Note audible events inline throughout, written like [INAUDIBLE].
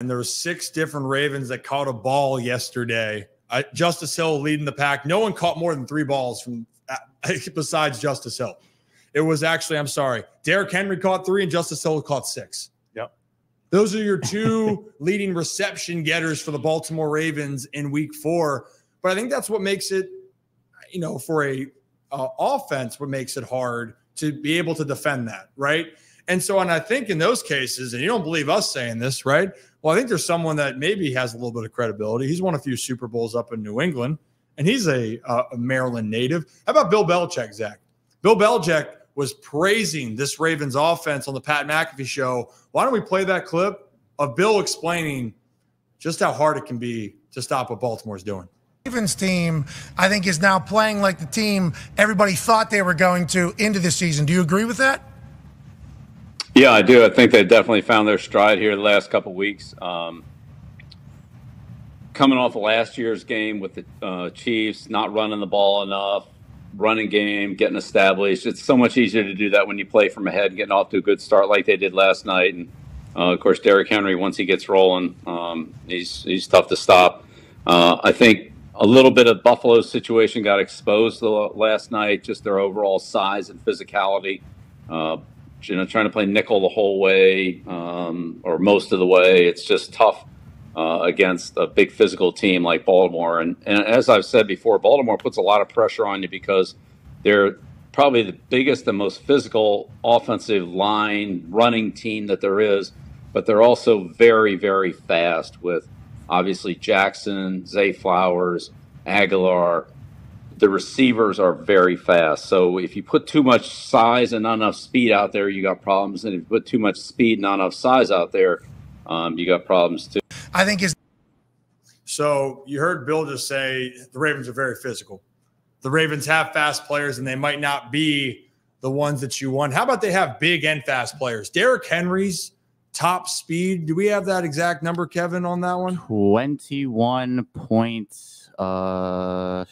and there were six different Ravens that caught a ball yesterday. I, Justice Hill leading the pack. No one caught more than three balls from [LAUGHS] besides Justice Hill. It was actually, I'm sorry, Derrick Henry caught three and Justice Hill caught six. Yep. Those are your two [LAUGHS] leading reception getters for the Baltimore Ravens in week four. But I think that's what makes it, you know, for a uh, offense, what makes it hard to be able to defend that, right? And so, and I think in those cases, and you don't believe us saying this, right? Well, I think there's someone that maybe has a little bit of credibility. He's won a few Super Bowls up in New England, and he's a, a Maryland native. How about Bill Belichick, Zach? Bill Belichick was praising this Ravens offense on the Pat McAfee show. Why don't we play that clip of Bill explaining just how hard it can be to stop what Baltimore's doing? Ravens team, I think, is now playing like the team everybody thought they were going to into the season. Do you agree with that? Yeah, I do. I think they definitely found their stride here the last couple weeks. Um, coming off of last year's game with the uh, Chiefs, not running the ball enough, running game, getting established. It's so much easier to do that when you play from ahead getting off to a good start like they did last night. And uh, of course, Derrick Henry, once he gets rolling, um, he's he's tough to stop. Uh, I think a little bit of Buffalo's situation got exposed last night, just their overall size and physicality. You know, trying to play nickel the whole way um, or most of the way, it's just tough uh, against a big physical team like Baltimore. And, and as I've said before, Baltimore puts a lot of pressure on you because they're probably the biggest and most physical offensive line running team that there is, but they're also very, very fast with obviously Jackson, Zay Flowers, Agholor. The receivers are very fast. So if you put too much size and not enough speed out there, you got problems. And if you put too much speed and not enough size out there, um, you got problems too. I think is. So you heard Bill just say the Ravens are very physical. The Ravens have fast players, and they might not be the ones that you want. How about they have big and fast players? Derrick Henry's top speed. Do we have that exact number, Kevin, on that one? Twenty-one point uh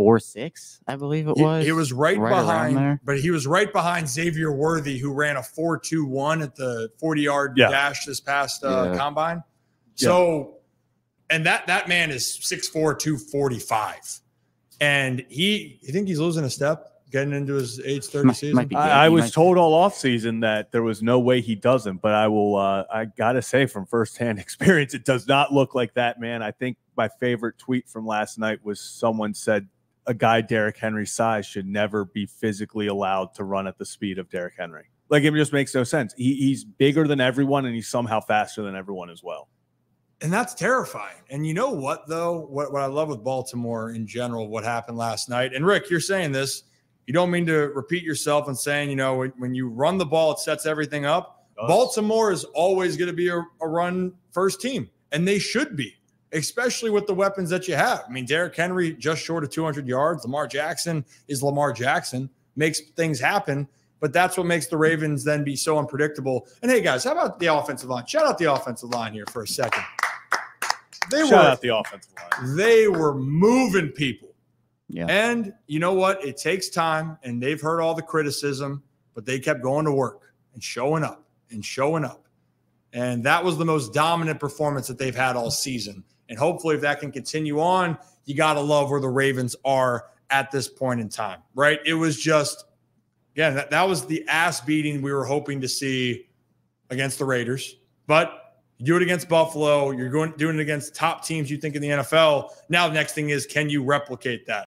four six, I believe it was. He, he was right, right behind, but he was right behind Xavier Worthy, who ran a four two one at the forty yard yeah. dash this past uh, yeah. combine. So, yeah. and that that man is 6'4", 245. and he you think he's losing a step getting into his age 30 might, season? Might I, I was told all off season that there was no way he doesn't, but I will uh, I gotta say from firsthand [LAUGHS] experience, it does not look like that, man. I think my favorite tweet from last night was someone said a guy Derrick Henry's size should never be physically allowed to run at the speed of Derrick Henry. Like it just makes no sense. He, he's bigger than everyone and he's somehow faster than everyone as well. And that's terrifying. And you know what, though? What, what I love with Baltimore in general, what happened last night. And Rick, you're saying this. You don't mean to repeat yourself and saying, you know, when, when you run the ball, it sets everything up. Baltimore is always going to be a, a run first team, and they should be, especially with the weapons that you have. I mean, Derrick Henry just short of 200 yards. Lamar Jackson is Lamar Jackson, makes things happen. But that's what makes the Ravens then be so unpredictable. And hey, guys, how about the offensive line? Shout out the offensive line here for a second. They Shout were out the offensive line. They were moving people. Yeah. And you know what? It takes time, and they've heard all the criticism, but they kept going to work and showing up and showing up. And that was the most dominant performance that they've had all season. And hopefully, if that can continue on, you got to love where the Ravens are at this point in time, right? It was just, yeah, that, that was the ass beating we were hoping to see against the Raiders. But you do it against Buffalo. You're going doing it against top teams you think in the NFL. Now the next thing is can you replicate that?